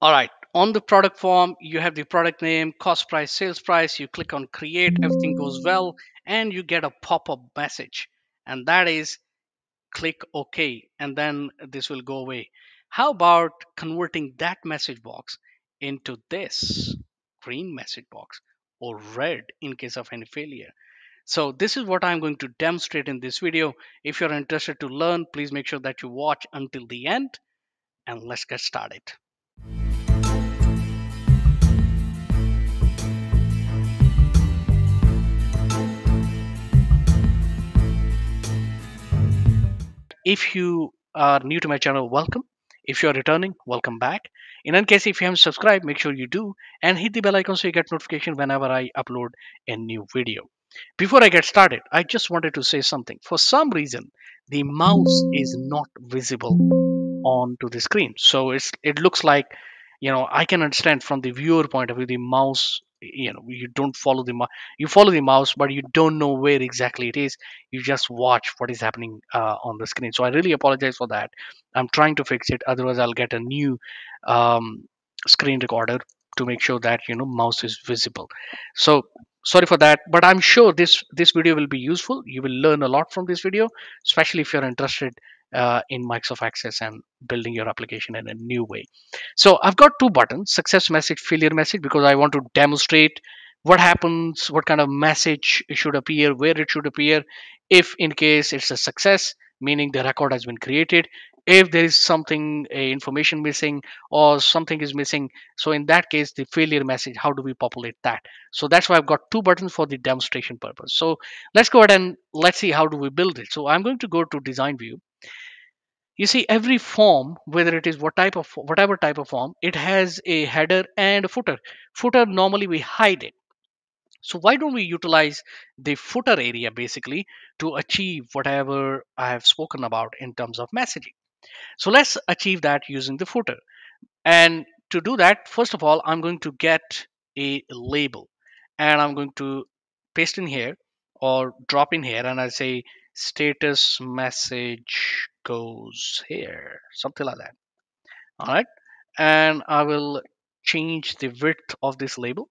All right. On the product form, you have the product name, cost price, sales price. You click on create, everything goes well, and you get a pop up message. And that is click OK, and then this will go away. How about converting that message box into this green message box or red in case of any failure? So this is what I'm going to demonstrate in this video. If you're interested to learn, please make sure that you watch until the end and let's get started. If you are new to my channel, welcome. If you're returning, welcome back. In any case, if you haven't subscribed, make sure you do and hit the bell icon so you get notification whenever I upload a new video. Before I get started, I just wanted to say something. For some reason, the mouse is not visible onto the screen. So it's it looks like, you know, I can understand from the viewer point of view, the mouse, you know, you don't follow the mouse, you follow the mouse, but you don't know where exactly it is. You just watch what is happening uh, on the screen. So I really apologize for that. I'm trying to fix it. Otherwise, I'll get a new um, screen recorder to make sure that you know mouse is visible. So sorry for that but i'm sure this this video will be useful you will learn a lot from this video especially if you're interested uh, in microsoft access and building your application in a new way. So i've got two buttons success message failure message because i want to demonstrate what happens what kind of message should appear where it should appear. If in case it's a success meaning the record has been created if there is something a information missing or something is missing so in that case the failure message how do we populate that? So that's why i've got two buttons for the demonstration purpose. So let's go ahead and let's see how do we build it. So i'm going to go to design view you see every form whether it is what type of whatever type of form it has a header and a footer. Footer normally we hide it. So why don't we utilize the footer area basically to achieve whatever i have spoken about in terms of messaging? So let's achieve that using the footer. And to do that, first of all, I'm going to get a label. And I'm going to paste in here or drop in here and I say status message goes here, something like that. All right. And I will change the width of this label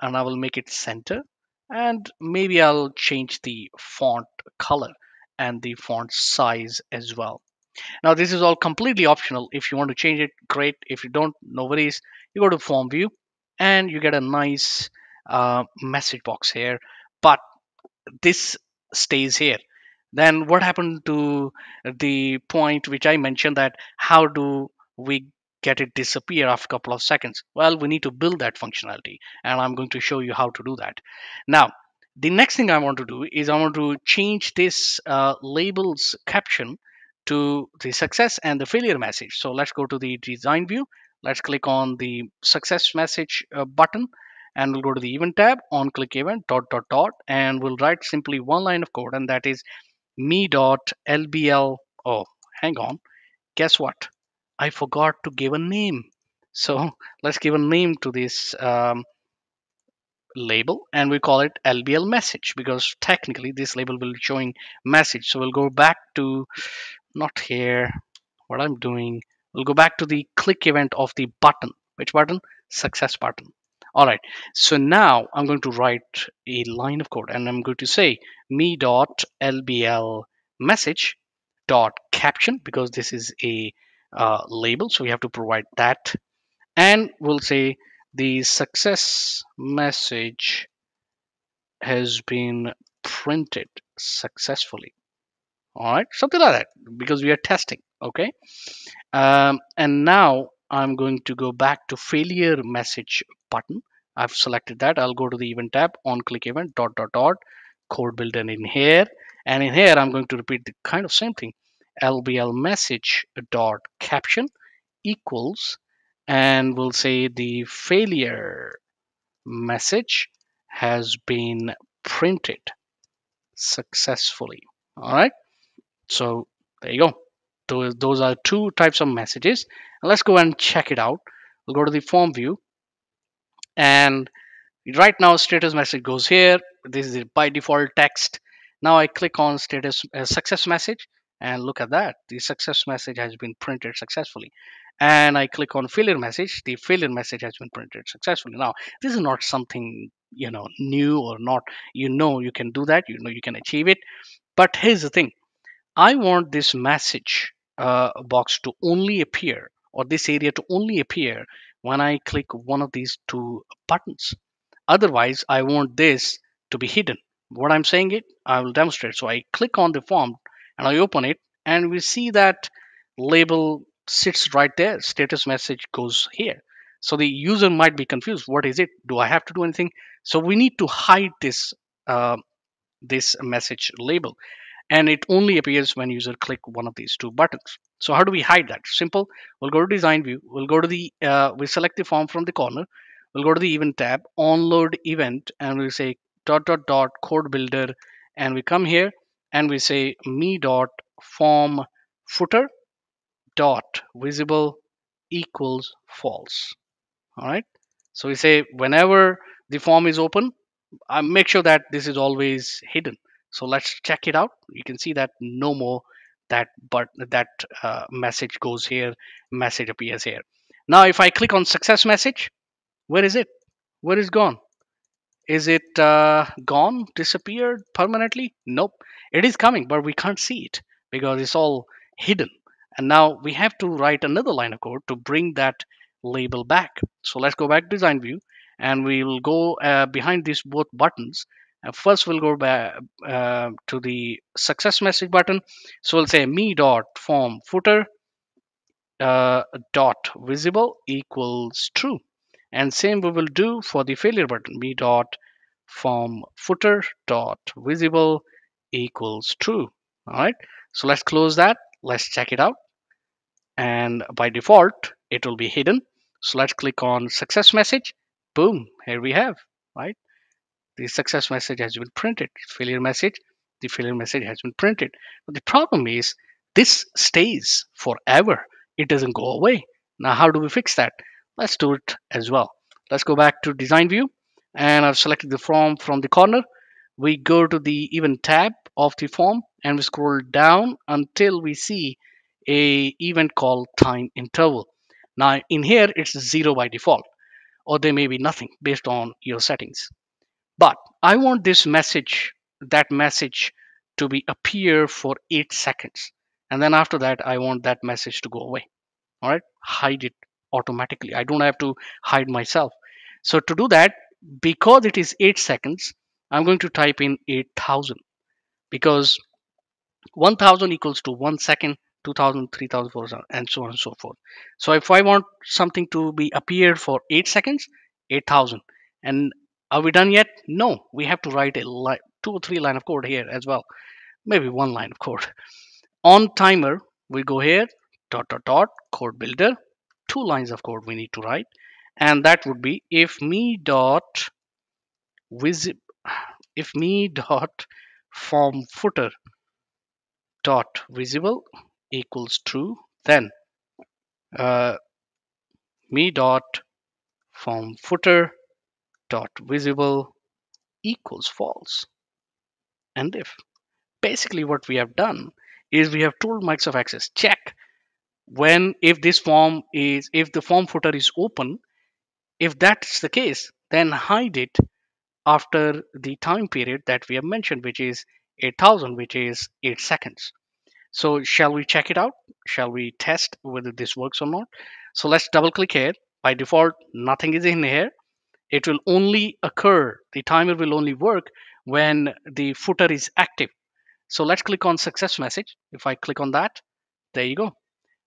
and I will make it center and maybe I'll change the font color and the font size as well now this is all completely optional. If you want to change it, great. If you don't, no worries. You go to form view and you get a nice uh, message box here. But this stays here. Then what happened to the point which I mentioned that how do we get it disappear after a couple of seconds? Well, we need to build that functionality and I'm going to show you how to do that. Now, the next thing I want to do is I want to change this uh, labels caption to the success and the failure message. So let's go to the design view. Let's click on the success message uh, button and we'll go to the event tab on click event dot dot dot and we'll write simply one line of code and that is me dot lbl oh hang on. Guess what? I forgot to give a name. So let's give a name to this um, label and we call it lbl message because technically this label will be showing message. So we'll go back to not here what I'm doing. We'll go back to the click event of the button. Which button? Success button all right. So now I'm going to write a line of code and I'm going to say me dot lbl message dot caption because this is a uh, label so we have to provide that. And we'll say the success message has been printed successfully. All right. Something like that because we are testing. Okay. Um, and now I'm going to go back to failure message button I've selected that I'll go to the event tab on click event dot dot dot code builder in here and in here I'm going to repeat the kind of same thing lbl message dot caption equals and we'll say the failure message has been printed successfully all right so there you go. Those, those are two types of messages. let's go and check it out. We'll go to the form view. And right now status message goes here. This is by default text. Now I click on status uh, success message and look at that. The success message has been printed successfully. and I click on failure message, the failure message has been printed successfully. Now, this is not something you know new or not. You know you can do that. You know you can achieve it. But here's the thing: I want this message uh, box to only appear or this area to only appear when I click one of these two buttons. Otherwise, I want this to be hidden. What I'm saying it, I will demonstrate. So I click on the form and I open it and we see that label sits right there. Status message goes here. So the user might be confused. What is it? Do I have to do anything? So we need to hide this uh, this message label and it only appears when user click one of these two buttons. So how do we hide that? Simple. We'll go to design view. We'll go to the, uh, we select the form from the corner. We'll go to the event tab, onload event, and we say dot dot dot code builder, and we come here and we say me dot form footer dot visible equals false. All right. So we say whenever the form is open, uh, make sure that this is always hidden. So let's check it out. You can see that no more that but that uh, message goes here, message appears here. Now if I click on success message, where is it? Where is gone? Is it uh, gone, disappeared permanently? Nope. It is coming, but we can't see it because it's all hidden. And now we have to write another line of code to bring that label back. So let's go back to design view and we will go uh, behind these both buttons first we'll go back uh, to the success message button. So we'll say me dot form footer uh, dot visible equals true. And same we will do for the failure button. Me dot form footer dot visible equals true. All right. So let's close that. Let's check it out. And by default it will be hidden. So let's click on success message. Boom. Here we have. Right the success message has been printed failure message the failure message has been printed. But the problem is this stays forever. It doesn't go away. Now how do we fix that? Let's do it as well. Let's go back to design view and I've selected the form from the corner. We go to the event tab of the form and we scroll down until we see a event called time interval. Now in here it's zero by default or there may be nothing based on your settings but I want this message, that message to be appear for eight seconds. And then after that, I want that message to go away. All right, hide it automatically. I don't have to hide myself. So to do that, because it is eight seconds, I'm going to type in 8000 because 1000 equals to one second 2000 3000 4000 and so on and so forth so if i want something to be appeared for 8 seconds 8000 and are we done yet? No, we have to write a two or three line of code here as well. Maybe one line of code. On timer, we go here, dot, dot, dot, code builder, two lines of code we need to write. And that would be if me dot visit, if me dot form footer dot visible equals true, then uh, me dot form footer dot visible equals false. And if basically what we have done is we have told Microsoft Access check when if this form is if the form footer is open if that's the case then hide it after the time period that we have mentioned which is 8000 which is 8 seconds. So shall we check it out? Shall we test whether this works or not? So let's double click here. By default nothing is in here it will only occur, the timer will only work when the footer is active. So let's click on success message. If I click on that, there you go.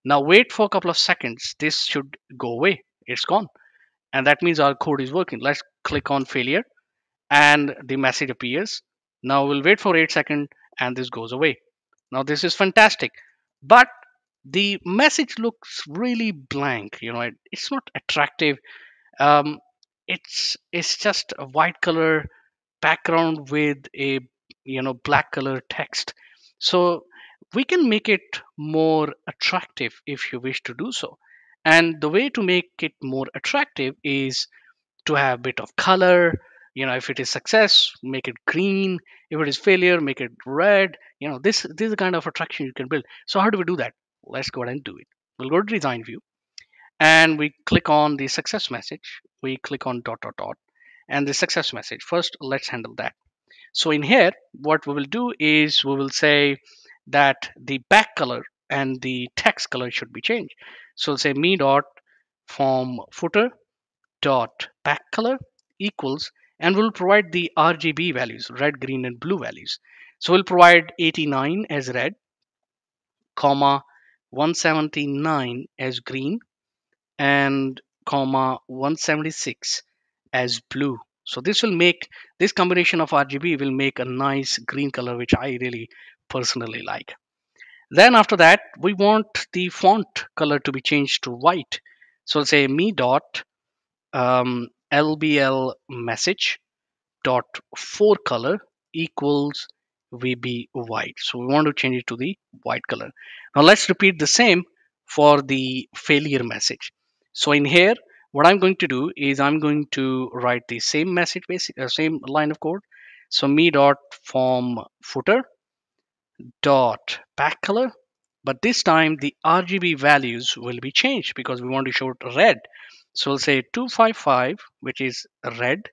Now wait for a couple of seconds. This should go away. It's gone. And that means our code is working. Let's click on failure and the message appears. Now we'll wait for 8 seconds and this goes away. Now this is fantastic. But the message looks really blank. You know, it, it's not attractive. Um, it's it's just a white color background with a you know black color text. So we can make it more attractive if you wish to do so. And the way to make it more attractive is to have a bit of color. You know if it is success make it green. If it is failure make it red. You know this this is the kind of attraction you can build. So how do we do that? Let's go ahead and do it. We'll go to design view and we click on the success message. We click on dot dot dot and the success message. First let's handle that. So in here what we will do is we will say that the back color and the text color should be changed. So we'll say me dot form footer dot back color equals and we'll provide the RGB values red green and blue values. So we'll provide 89 as red comma 179 as green and comma 176 as blue. So this will make this combination of RGB will make a nice green color which I really personally like. Then after that we want the font color to be changed to white. So say me dot um, lbl message dot fore color equals vb white. So we want to change it to the white color. Now let's repeat the same for the failure message so in here what i'm going to do is i'm going to write the same message basic uh, same line of code. So me dot form footer dot back color. But this time the RGB values will be changed because we want to show it red. So we'll say 255 which is red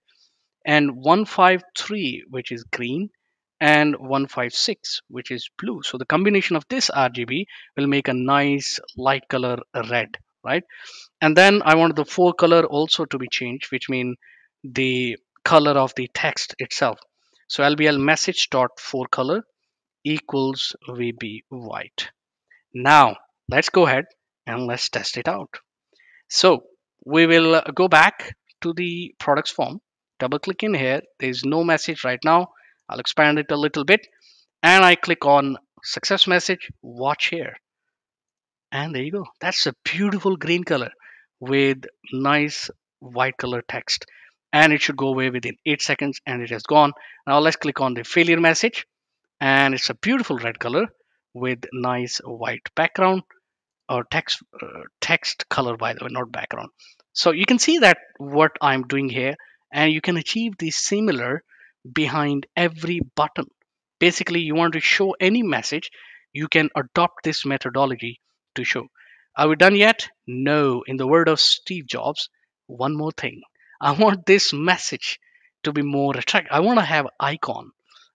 and 153 which is green and 156 which is blue. So the combination of this RGB will make a nice light color red right? And then I want the fore color also to be changed which mean the color of the text itself. So lbl message dot fore color equals vb white. Now let's go ahead and let's test it out. So we will go back to the products form double click in here. There's no message right now. I'll expand it a little bit. And I click on success message watch here and there you go. That's a beautiful green color with nice white color text. And it should go away within 8 seconds and it has gone. Now let's click on the failure message. And it's a beautiful red color with nice white background or text uh, text color by the way not background. So you can see that what i'm doing here and you can achieve the similar behind every button. Basically you want to show any message you can adopt this methodology to show. Are we done yet? No. In the word of steve jobs one more thing. I want this message to be more attractive i want to have icon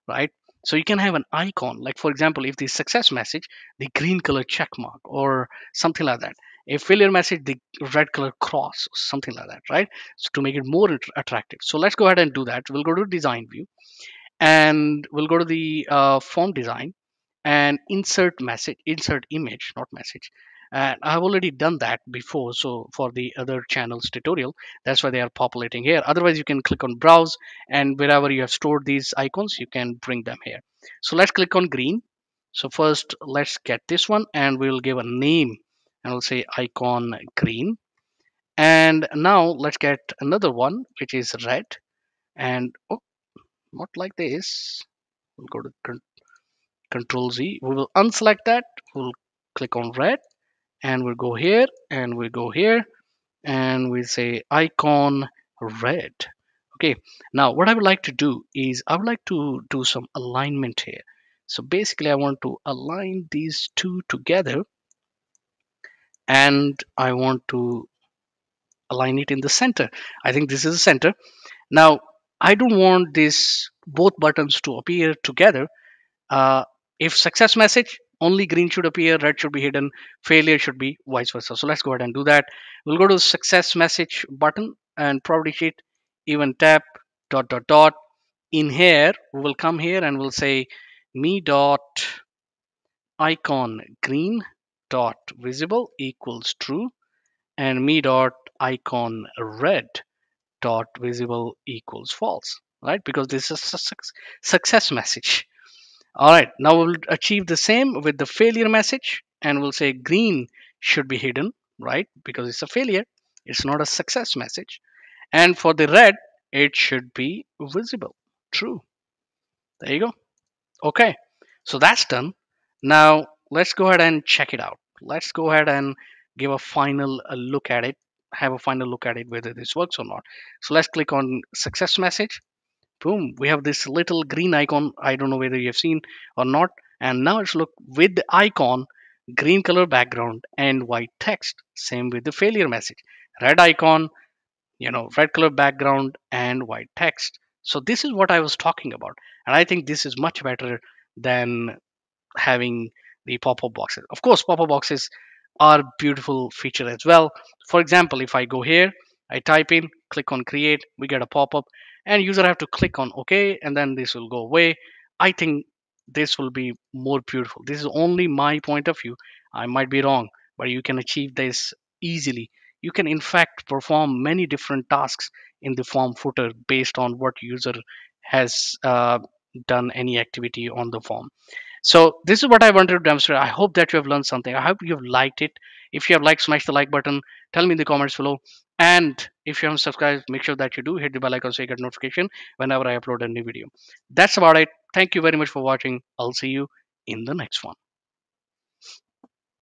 right? So you can have an icon like for example if the success message the green color check mark or something like that. A failure message the red color cross or something like that right? So to make it more attractive. So let's go ahead and do that. We'll go to design view and we'll go to the uh, form design and insert message insert image not message. And I've already done that before so for the other channels tutorial that's why they are populating here. Otherwise you can click on browse and wherever you have stored these icons you can bring them here. So let's click on green. So first let's get this one and we'll give a name and we'll say icon green. And now let's get another one which is red. And oh not like this. We'll go to control Z. We will unselect that. We'll click on red and we'll go here and we'll go here and we'll say icon red. Okay now what I would like to do is I would like to do some alignment here. So basically I want to align these two together and I want to align it in the center. I think this is the center. Now I don't want this both buttons to appear together. Uh, if success message only green should appear red should be hidden failure should be vice versa. So let's go ahead and do that. We'll go to success message button and property sheet even tab dot dot dot. In here we will come here and we'll say me dot icon green dot visible equals true and me dot icon red dot visible equals false right? Because this is a success message all right, now we'll achieve the same with the failure message and we'll say green should be hidden, right? Because it's a failure. It's not a success message. And for the red, it should be visible. True. There you go. Okay, so that's done. Now let's go ahead and check it out. Let's go ahead and give a final uh, look at it, have a final look at it whether this works or not. So let's click on success message boom we have this little green icon. I don't know whether you have seen or not. And now let's look with the icon green color background and white text. Same with the failure message. Red icon you know red color background and white text. So this is what i was talking about. And i think this is much better than having the pop-up boxes. Of course pop-up boxes are beautiful feature as well. For example if i go here i type in click on create we get a pop-up and user have to click on ok and then this will go away i think this will be more beautiful this is only my point of view i might be wrong but you can achieve this easily you can in fact perform many different tasks in the form footer based on what user has uh, done any activity on the form so this is what I wanted to demonstrate. I hope that you have learned something. I hope you have liked it. If you have liked, smash the like button. Tell me in the comments below. And if you haven't subscribed, make sure that you do hit the bell icon so you get notification whenever I upload a new video. That's about it. Thank you very much for watching. I'll see you in the next one.